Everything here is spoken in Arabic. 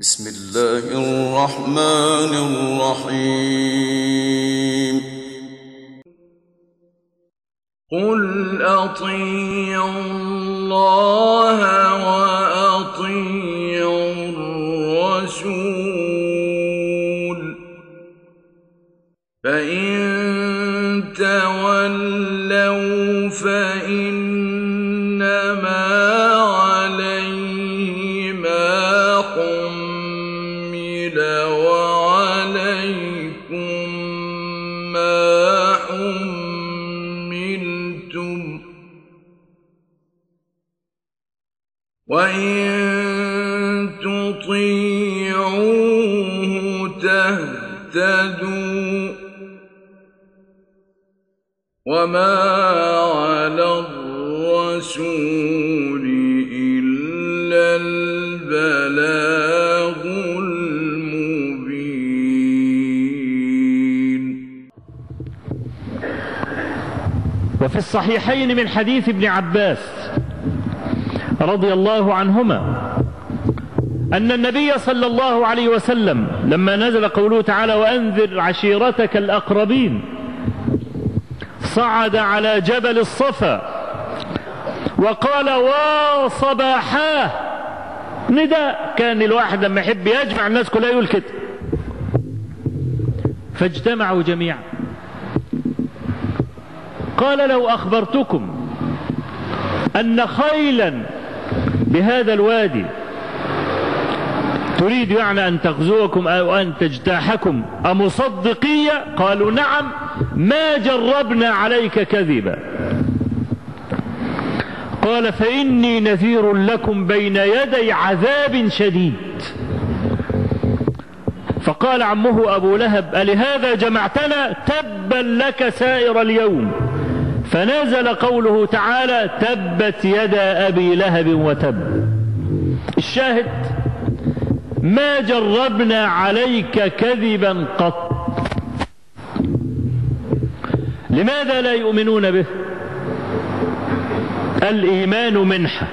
بسم الله الرحمن الرحيم. قل أطيعوا الله وأطيعوا الرسول. فإن تولوا فإنما وإن تطيعوه تهتدوا وما على الرسول إلا البلاغ المبين وفي الصحيحين من حديث ابن عباس رضي الله عنهما أن النبي صلى الله عليه وسلم لما نزل قوله تعالى وأنذر عشيرتك الأقربين صعد على جبل الصفا وقال وصباحاه نداء. كان الواحد لما يحب يجمع الناس كلها يقول كده فاجتمعوا جميعا. قال لو أخبرتكم أن خيلا بهذا الوادي تريد يعني أن تغزوكم أو أن تجتاحكم أمصدقية؟ قالوا نعم. ما جربنا عليك كذبا. قال فإني نذير لكم بين يدي عذاب شديد. فقال عمه أبو لهب ألهذا جمعتنا تبا لك سائر اليوم؟ فنزل قوله تعالى تبت يدا أبي لهب وتب. الشاهد ما جربنا عليك كذبا قط. لماذا لا يؤمنون به؟ الإيمان منحة.